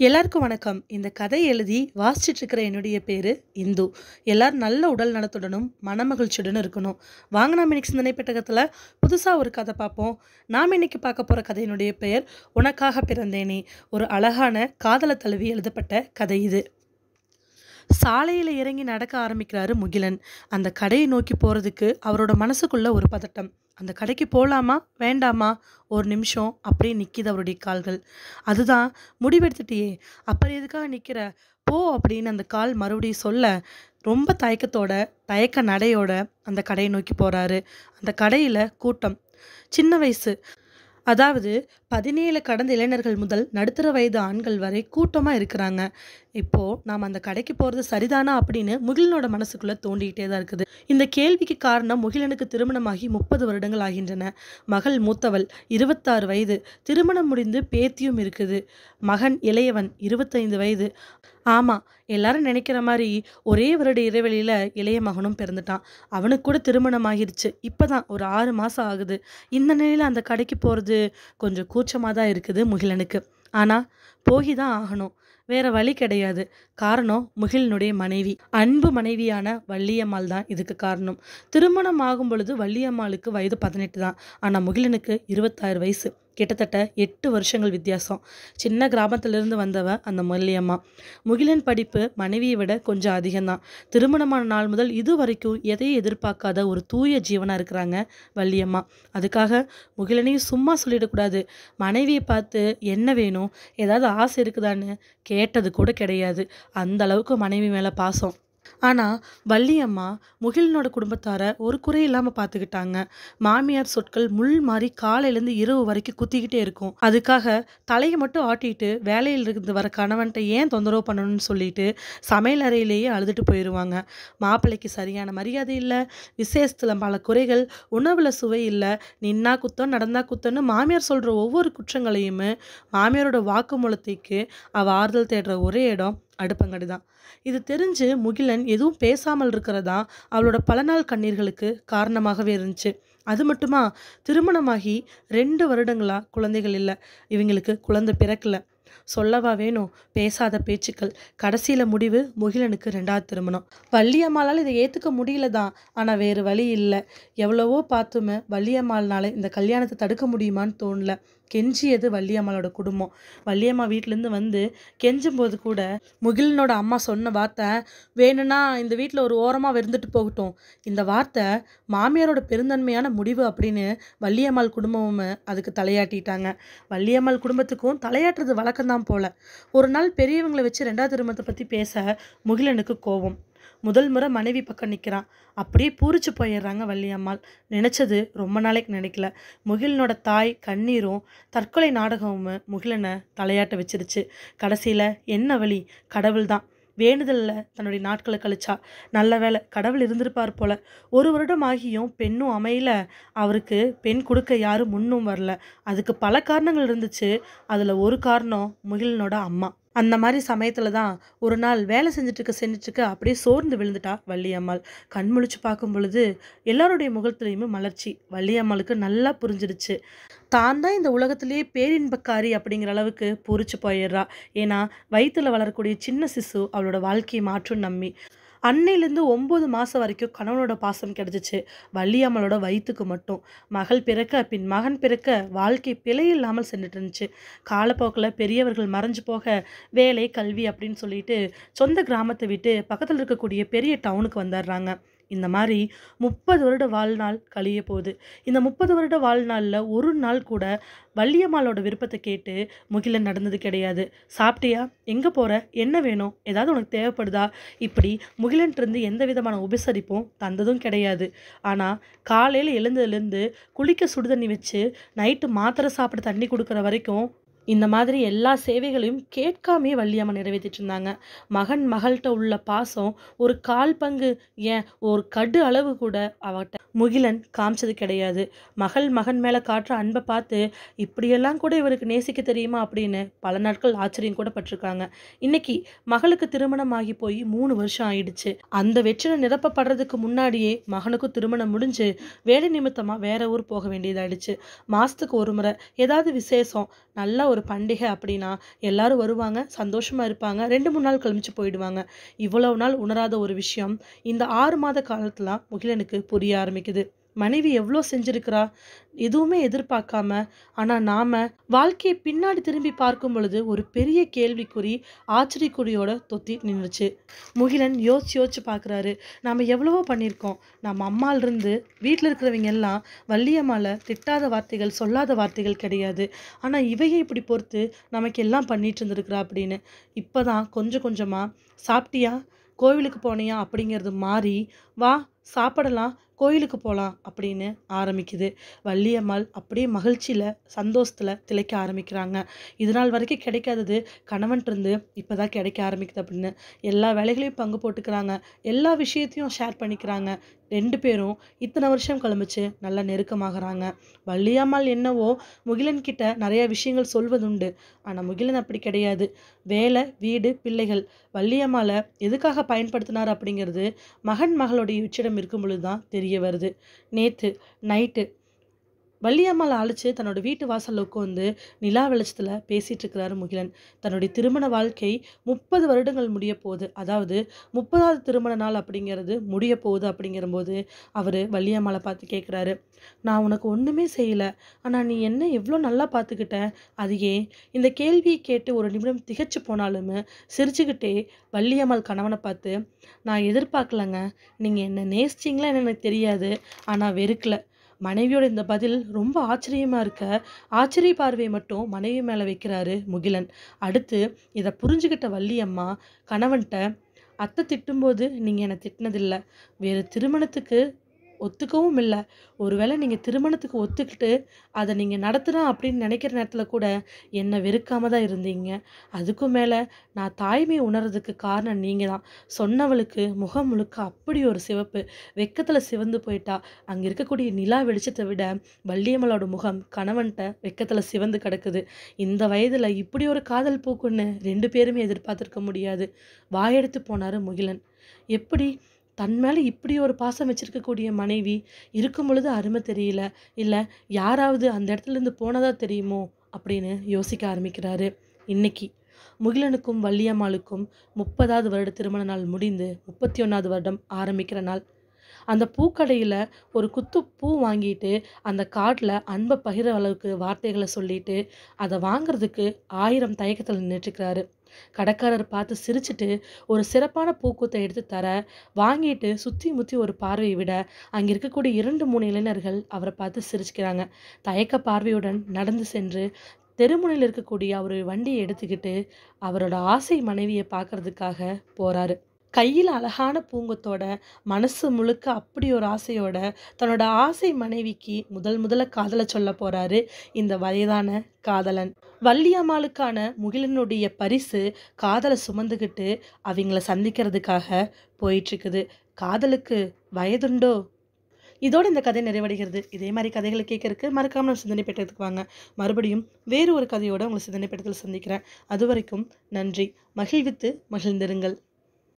எல்லாருக்கும் வணக்கம். இந்த கதை எழுதி வாசிச்சிட்டு இருக்கிற என்னுடைய பேர் இந்து. எல்லாரும் நல்ல உடல் நலத்துடனும் மனமகிழ்ச்சியுடனும் இருக்கணும். வாங்க நாம் இன்னைக்கு சிந்தனை பெட்டகத்தில் புதுசாக ஒரு கதை பார்ப்போம். நாம் இன்னைக்கு பார்க்க போகிற கதையினுடைய பெயர் உனக்காக பிறந்தேனே. ஒரு அழகான காதலை தழுவி எழுதப்பட்ட கதை இது. சாலையில் இறங்கி நடக்க ஆரம்பிக்கிறாரு முகிலன். அந்த கடையை நோக்கி போகிறதுக்கு அவரோட மனசுக்குள்ள ஒரு பதட்டம். அந்த கடைக்கு போகலாமா வேண்டாமா? ஒரு நிமிஷம். அப்படியே நிற்கிது அவருடைய கால்கள். அதுதான் முடிவெடுத்துட்டியே. அப்புறம் எதுக்காக நிற்கிற போ அப்படின்னு அந்த கால் மறுபடியும் சொல்ல ரொம்ப தயக்கத்தோட தயக்க நடையோட அந்த கடையை நோக்கி போகிறாரு அந்த கடையில் கூட்டம். சின்ன வயசு. அதாவது பதினேழு கடந்த இளைஞர்கள் முதல் நடுத்தர வயது ஆண்கள் வரை கூட்டமாக இருக்கிறாங்க. இப்போது நாம் அந்த கடைக்கு போகிறது சரிதானா அப்படின்னு முகிலனோட மனசுக்குள்ளே தோண்டிக்கிட்டே தான் இருக்குது. இந்த கேள்விக்கு காரணம் முகிலனுக்கு திருமணமாகி முப்பது வருடங்கள் ஆகின்றன. மகள் மூத்தவள் இருபத்தாறு வயது. திருமணம் முடிந்து பேத்தியும் இருக்குது. மகன் இளையவன் இருபத்தைந்து வயது. ஆமாம் எல்லாரும் நினைக்கிற மாதிரி ஒரே வருட இடைவெளியில் இளைய மகனும் பிறந்துட்டான். அவனுக்கு கூட திருமணம் ஆகிருச்சு. இப்போ தான் ஒரு ஆறு மாதம் ஆகுது. இந்த நிலையில் அந்த கடைக்கு போகிறது கொஞ்சம் கூச்சமாக தான் இருக்குது முகிலனுக்கு. ஆனால் போகி தான் ஆகணும். வேற வழி கிடையாது. காரணம் முகிலனுடைய மனைவி. அன்பு மனைவியான வள்ளியம்மாள் தான் இதுக்கு காரணம். திருமணம் ஆகும் பொழுது வள்ளியம்மாளுக்கு வயது பதினெட்டு தான். ஆனால் முகிலனுக்கு இருபத்தாறு வயசு. கிட்டத்தட்ட எட்டு வருஷங்கள் வித்தியாசம். சின்ன கிராமத்திலிருந்து வந்தவ அந்த மல்லியம்மா. முகிலன் படிப்பு மனைவியை விட கொஞ்சம் அதிகம்தான். திருமணமான நாள் முதல் இது வரைக்கும் எதையும் எதிர்பார்க்காத ஒரு தூய ஜீவனாக இருக்கிறாங்க வள்ளியம்மா. அதுக்காக முகிலனையும் சும்மா சொல்லிடக்கூடாது. மனைவியை பார்த்து என்ன வேணும்? ஏதாவது ஆசை இருக்குதான்னு கேட்டது கூட கிடையாது. அந்த அளவுக்கு மனைவி மேலே பாசம். ஆனால் வள்ளியம்மா முகிலனோட குடும்பத்தாரை ஒரு குறை இல்லாமல் பார்த்துக்கிட்டாங்க மாமியார் சொற்கள் முள் மாதிரி காலையிலேருந்து இரவு வரைக்கும் குத்திக்கிட்டே இருக்கும். அதுக்காக தலையை மட்டும் ஆட்டிட்டு வேலையில் இருந்து வர கணவன்கிட்ட ஏன் தொந்தரவு பண்ணணும்னு சொல்லிட்டு சமையல் அறையிலேயே அழுதுட்டு போயிடுவாங்க மாப்பிள்ளைக்கு சரியான மரியாதை இல்லை விசேஷத்தில் பல குறைகள் உணவில் சுவை இல்லை நின்னா குத்தம் நடந்தா குத்தம்னு மாமியார் சொல்கிற ஒவ்வொரு குற்றங்களையுமே மாமியாரோட வாக்குமூலத்தைக்கு அவள் ஆறுதல் தேடுற ஒரே இடம் அடுப்பங்கடி தான் இது தெரிஞ்சு முகிலன் எதுவும் பேசாமல் இருக்கிறதா அவளோட பல நாள் கண்ணீர்களுக்கு காரணமாகவே இருந்துச்சு. அது மட்டுமா? திருமணமாகி ரெண்டு வருடங்களா குழந்தைகள் இல்லை. இவங்களுக்கு குழந்தை பிறக்கல. சொல்லவா வேணும்? பேசாத பேச்சுக்கள். கடைசியில் முடிவு முகிலனுக்கு ரெண்டாவது திருமணம். வள்ளியம்மாளால் இதை ஏற்றுக்க முடியல தான் ஆனால் வேறு வழி இல்லை. எவ்வளவோ பார்த்துமே வள்ளியம்மாள்னால இந்த கல்யாணத்தை தடுக்க முடியுமான்னு தோணல. கெஞ்சியது வள்ளியம்மாளோட குடும்பம். வள்ளியம்மா வீட்டிலேருந்து வந்து கெஞ்சும் போது கூட முகிலனோட அம்மா சொன்ன வார்த்தை வேணும்னா இந்த வீட்டில் ஒரு ஓரமாக விருந்துட்டு போகட்டும். இந்த வார்த்தை மாமியாரோட பெருந்தன்மையான முடிவு அப்படின்னு வள்ளியம்மாள் குடும்பமும் அதுக்கு தலையாட்டிட்டாங்க. வள்ளியம்மாள் குடும்பத்துக்கும் தலையாட்டுறது வழக்கம்தான் போல. ஒரு நாள் பெரியவங்களை வச்சு ரெண்டாவது திருமணத்தை பற்றி பேச முகிலனுக்கு கோபம். முதல் முறை மனைவி பக்கம் நிற்கிறான் அப்படியே பூரிச்சு போயிடுறாங்க வள்ளியம்மாள் நினச்சது ரொம்ப நாளைக்கு நினைக்கல. முகிலனோட தாய் கண்ணீரும் தற்கொலை நாடகமும் முகிலனை தலையாட்ட வச்சிருச்சு. கடைசியில் என்ன வழி கடவுள் தான். வேண்டுதலில் தன்னுடைய நாட்களை கழிச்சா. நல்ல வேலை கடவுள் இருந்திருப்பார் போல. ஒரு வருடம் ஆகியும் பெண்ணும் அமையல. அவருக்கு பெண் கொடுக்க யாரும் முன்னும் வரல. அதுக்கு பல காரணங்கள் இருந்துச்சு. அதில் ஒரு காரணம் முகிலனோட அம்மா. அந்த மாதிரி சமயத்தில் தான் ஒரு நாள் வேலை செஞ்சுட்டுருக்க செஞ்சுட்டுருக்க அப்படியே சோர்ந்து விழுந்துட்டா வள்ளியம்மாள். கண் முழிச்சு பார்க்கும் பொழுது எல்லாருடைய முகத்துலேயுமே மலர்ச்சி. வள்ளியம்மாளுக்கு நல்லா புரிஞ்சிடுச்சு. தான் தான் இந்த உலகத்திலேயே பேரின்பக்காரி அப்படிங்கிற அளவுக்கு பூரிச்சு போயிடுறா. ஏன்னா வயிற்றில் வளரக்கூடிய சின்ன சிசு அவளோட வாழ்க்கையை மாற்றும் நம்பி. அன்னையிலேருந்து ஒம்பது மாதம் வரைக்கும் கணவனோட பாசம் கிடச்சிச்சு. வள்ளியம்மளோட வயிற்றுக்கு மட்டும். மகள் பிறக்க பின் மகன் பிறக்க வாழ்க்கை பிழை இல்லாமல் சென்றுட்டு இருந்துச்சு காலப்போக்கில் பெரியவர்கள் மறைஞ்சு போக வேலை கல்வி அப்படின்னு சொல்லிட்டு சொந்த கிராமத்தை விட்டு பக்கத்தில் இருக்கக்கூடிய பெரிய டவுனுக்கு வந்துடுறாங்க. இந்த மாதிரி முப்பது வருட வாழ்நாள் கழிய போகுது. இந்த முப்பது வருட வாழ்நாளில் ஒரு நாள் கூட வள்ளியம்மாளோட விருப்பத்தை கேட்டு முகிலன் நடந்தது கிடையாது. சாப்பிட்டியா? எங்கே போகிற என்ன வேணும்? ஏதாவது உனக்கு தேவைப்படுதா? இப்படி முகிலன்ட்டிருந்து எந்த விதமான உபசரிப்பும் தந்ததும் கிடையாது. ஆனால் காலையில் எழுந்ததுலேருந்து குளிக்க சுடுதண்ணி வச்சு நைட்டு மாத்திரை சாப்பிட தண்ணி கொடுக்குற வரைக்கும் இந்த மாதிரி எல்லா சேவைகளையும் கேட்காமே வள்ளியம்மா நிறைவேற்றிட்டு இருந்தாங்க மகன் மகள்கிட்ட உள்ள பாசம் ஒரு கால் பங்கு ஏன் ஒரு கடு அளவு கூட அவட்ட முகிலன் காமிச்சது கிடையாது. மகள் மகன் மேலே காட்டுற அன்பை பார்த்து இப்படியெல்லாம் கூட இவருக்கு நேசிக்க தெரியுமா? அப்படின்னு பல நாட்கள் ஆச்சரியம் கூட பட்டிருக்காங்க. இன்னைக்கு மகளுக்கு திருமணம் ஆகி போய் மூணு வருஷம் ஆயிடுச்சு. அந்த வெற்றிலை நிரப்பப்படுறதுக்கு முன்னாடியே மகனுக்கும் திருமணம் முடிஞ்சு வேலை நிமித்தமாக வேற ஊர் போக வேண்டியதாயிடுச்சு. மாதத்துக்கு ஒரு முறை ஏதாவது விசேஷம் நல்ல ஒரு பண்டிகை அப்படின்னா எல்லாரும் வருவாங்க சந்தோஷமாக இருப்பாங்க ரெண்டு மூணு நாள் கழிச்சு போயிடுவாங்க. இவ்வளவு நாள் உணராத ஒரு விஷயம் இந்த ஆறு மாத காலத்தில் முகிலனுக்கு புரிய ஆரம்பிக்குது. மனைவி எவ்வளோ செஞ்சிருக்கிறா? எதுவுமே எதிர்பார்க்காம ஆனால் நாம் வாழ்க்கையை பின்னாடி திரும்பி பார்க்கும் பொழுது ஒரு பெரிய கேள்விக்குறி ஆச்சரியக்குறியோட தொத்தி நின்றுச்சு. முகிலன் யோசிச்சு யோசிச்சு பார்க்குறாரு நாம் எவ்வளவோ பண்ணியிருக்கோம். நம்ம அம்மாலிருந்து வீட்டில் இருக்கிறவங்க எல்லாம் வள்ளியம்மால திட்டாத வார்த்தைகள் சொல்லாத வார்த்தைகள் கிடையாது. ஆனால் இவையை இப்படி பொறுத்து நமக்கு எல்லாம் பண்ணிட்டு இருந்திருக்கிறா அப்படின்னு. இப்போ தான் கொஞ்சம் கொஞ்சமாக சாப்பிட்டியா? கோவிலுக்கு போனியா? அப்படிங்கிறது மாறி வா சாப்பிடலாம் கோயிலுக்கு போகலாம் அப்படின்னு ஆரம்பிக்குது. வள்ளியம்மாள் அப்படியே மகிழ்ச்சியில் சந்தோஷத்தில் திளைக்க ஆரம்பிக்கிறாங்க. இது நாள் வரைக்கும் கிடைக்காதது கணவன்கிட்டருந்து இப்போ தான் கிடைக்க ஆரம்பிக்குது அப்படின்னு எல்லா வேலைகளையும் பங்கு போட்டுக்கிறாங்க. எல்லா விஷயத்தையும் ஷேர் பண்ணிக்கிறாங்க. ரெண்டு பேரும் இத்தனை வருஷம் கிளம்பிச்சு நல்லா நெருக்கமாகறாங்க. வள்ளியம்மாள் என்னவோ முகிலன் கிட்ட நிறைய விஷயங்கள் சொல்வதுண்டு. ஆனால் முகிலன் அப்படி கிடையாது. வேலை வீடு பிள்ளைகள். வள்ளியம்மாளை எதுக்காக பயன்படுத்தினார் அப்படிங்கிறது மகன் மகளுடைய உச்சிடம் இருக்கும் பொழுது தான் தெரிய வருது. நேற்று நைட்டு வள்ளியம்மாளை அழைச்சு தன்னோட வீட்டு வாசல்ல உட்காந்து நிலா வெளிச்சத்தில் பேசிட்டு இருக்கிறாரு முகிலன். தன்னுடைய திருமண வாழ்க்கை முப்பது வருடங்கள் முடிய போகுது. அதாவது முப்பதாவது திருமண நாள் அப்படிங்கிறது முடிய போகுது அப்படிங்கிறபோது அவர் வள்ளியம்மாளை பார்த்து கேட்குறாரு நான் உனக்கு ஒன்றுமே செய்யலை. ஆனால் நீ என்ன எவ்வளோ நல்லா பார்த்துக்கிட்ட அது ஏன்? இந்த கேள்வியை கேட்டு ஒரு நிமிடம் திகைச்சு போனாலுமே சிரிச்சுக்கிட்டே வள்ளியம்மாள் கணவனை பார்த்து நான் எதிர்பார்க்கலங்க. நீங்கள் என்ன நேசிச்சிங்களா எனக்கு தெரியாது. ஆனால் வெறுக்கல. மனைவியோட இந்த பதில் ரொம்ப ஆச்சரியமாக இருக்க. ஆச்சரிய பார்வையை மட்டும் மனைவி மேலே வைக்கிறாரு முகிலன். அடுத்து இதை புரிஞ்சுக்கிட்ட வள்ளியம்மா கணவன்கிட்ட அத்தை திட்டும்போது நீங்கள் என்னை திட்டினதில்லை. வேறு திருமணத்துக்கு ஒத்துக்கவும் இல்லை. ஒருவேளை நீங்கள் திருமணத்துக்கு ஒத்துக்கிட்டு அதை நீங்கள் நடத்துகிறோம் அப்படின்னு நினைக்கிற நேரத்தில் கூட என்னை வெறுக்காமல் தான் இருந்தீங்க. அதுக்கும் மேலே நான் தாய்மையை உணர்றதுக்கு காரணம் நீங்கள் தான். சொன்னவளுக்கு முகம் முழுக்க அப்படி ஒரு சிவப்பு வெக்கத்தில் சிவந்து போயிட்டா அங்கே இருக்கக்கூடிய நிலா வெளிச்சத்தை விட வள்ளியம்மளோட முகம் கணவன்கிட்ட வெக்கத்தில் சிவந்து கிடக்குது. இந்த வயதில் இப்படி ஒரு காதல் பூக்குன்னு ரெண்டு பேருமே எதிர்பார்த்துருக்க முடியாது. வாயெடுத்து போனார் முகிலன். எப்படி தன் மேலே இப்படி ஒரு பாசம் வச்சுருக்கக்கூடிய மனைவி இருக்கும் பொழுது அருமை தெரியல. இல்லை யாராவது அந்த இடத்துல இருந்து தெரியுமோ? அப்படின்னு யோசிக்க ஆரம்பிக்கிறாரு. இன்னைக்கு முகிலனுக்கும் வள்ளியம்மாளுக்கும் முப்பதாவது வருட திருமண நாள் முடிந்து முப்பத்தி ஒன்றாவது வருடம் ஆரம்பிக்கிற நாள். அந்த பூக்கடையில் ஒரு குத்து பூ வாங்கிட்டு அந்த காட்டில் அன்பை பகிர அளவுக்கு வார்த்தைகளை சொல்லிட்டு அதை வாங்குறதுக்கு ஆயிரம் தயக்கத்தில் நின்றுட்டுருக்கிறாரு கடைக்காரர் பார்த்து சிரிச்சிட்டு ஒரு சிறப்பான பூக்கூத்தை எடுத்து தர வாங்கிட்டு சுற்றி முற்றி ஒரு பார்வையை விட அங்கே இருக்கக்கூடிய இரண்டு மூணு இளைஞர்கள் அவரை பார்த்து சிரிச்சுக்கிறாங்க. தயக்க பார்வையுடன் நடந்து சென்று தெருமுனையில் இருக்கக்கூடிய அவர் வண்டியை எடுத்துக்கிட்டு அவரோட ஆசை மனைவியை பார்க்கறதுக்காக போகிறாரு கையில் அழகான பூங்கத்தோட மனசு முழுக்க அப்படி ஒரு ஆசையோட தன்னோட ஆசை மனைவிக்கு முதல் முதல்ல காதலை சொல்ல போகிறாரு இந்த வயதான காதலன். வள்ளியம்மாளுக்கான முகிலனுடைய பரிசு காதலை சுமந்துக்கிட்டு அவங்கள சந்திக்கிறதுக்காக போயிட்டுருக்குது. காதலுக்கு வயதுண்டோ? இதோடு இந்த கதை நிறைவடைகிறது. இதே மாதிரி கதைகளை கேட்கறதுக்கு மறக்காமல் நம்ம சிந்தனை பெற்றதுக்கு வாங்க. மறுபடியும் வேறு ஒரு கதையோடு உங்களை சிந்தனை பெற்றத்தில் சந்திக்கிறேன். அது வரைக்கும் நன்றி. மகிழ்வித்து மகிழ்ந்திருங்கள்.